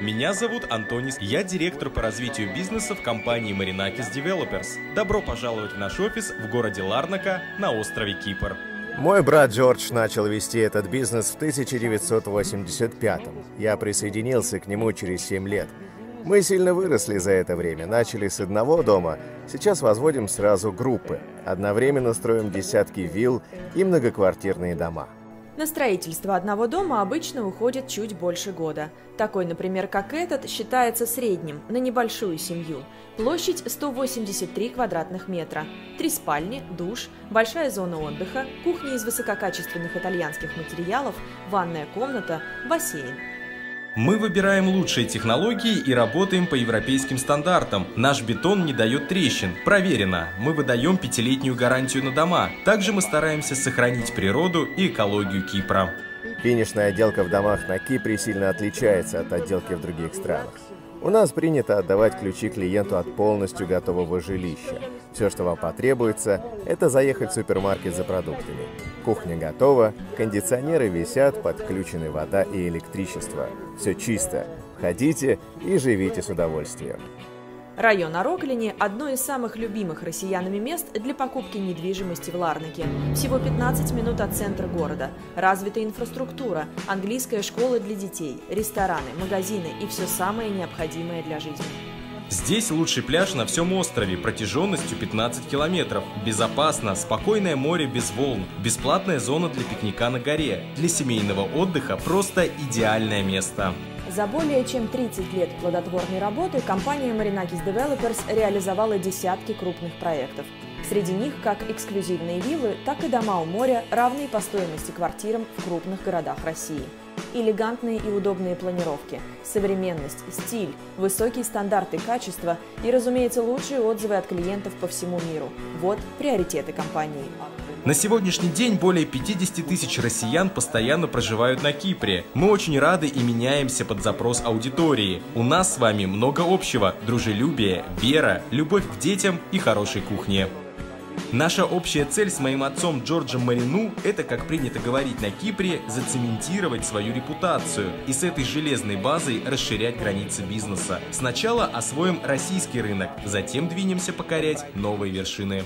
Меня зовут Антонис. Я директор по развитию бизнеса в компании Marinakis Developers. Добро пожаловать в наш офис в городе Ларнака на острове Кипр. Мой брат Джордж начал вести этот бизнес в 1985 -м. Я присоединился к нему через 7 лет. Мы сильно выросли за это время, начали с одного дома, сейчас возводим сразу группы. Одновременно строим десятки вилл и многоквартирные дома. На строительство одного дома обычно уходит чуть больше года. Такой, например, как этот, считается средним на небольшую семью. Площадь 183 квадратных метра. Три спальни, душ, большая зона отдыха, кухня из высококачественных итальянских материалов, ванная комната, бассейн. Мы выбираем лучшие технологии и работаем по европейским стандартам. Наш бетон не дает трещин. Проверено. Мы выдаем пятилетнюю гарантию на дома. Также мы стараемся сохранить природу и экологию Кипра. Финишная отделка в домах на Кипре сильно отличается от отделки в других странах. У нас принято отдавать ключи клиенту от полностью готового жилища. Все, что вам потребуется, это заехать в супермаркет за продуктами. Кухня готова, кондиционеры висят, подключены вода и электричество. Все чисто. Ходите и живите с удовольствием. Район Ороклини – одно из самых любимых россиянами мест для покупки недвижимости в Ларнаке. Всего 15 минут от центра города. Развитая инфраструктура, английская школа для детей, рестораны, магазины и все самое необходимое для жизни. Здесь лучший пляж на всем острове протяженностью 15 километров. Безопасно, спокойное море без волн, бесплатная зона для пикника на горе. Для семейного отдыха просто идеальное место. За более чем 30 лет плодотворной работы компания Marinakis Developers реализовала десятки крупных проектов. Среди них как эксклюзивные виллы, так и дома у моря, равные по стоимости квартирам в крупных городах России. Элегантные и удобные планировки, современность, стиль, высокие стандарты качества и, разумеется, лучшие отзывы от клиентов по всему миру. Вот приоритеты компании. На сегодняшний день более 50 тысяч россиян постоянно проживают на Кипре. Мы очень рады и меняемся под запрос аудитории. У нас с вами много общего – дружелюбие, вера, любовь к детям и хорошей кухне. Наша общая цель с моим отцом Джорджем Марину – это, как принято говорить на Кипре, зацементировать свою репутацию и с этой железной базой расширять границы бизнеса. Сначала освоим российский рынок, затем двинемся покорять новые вершины.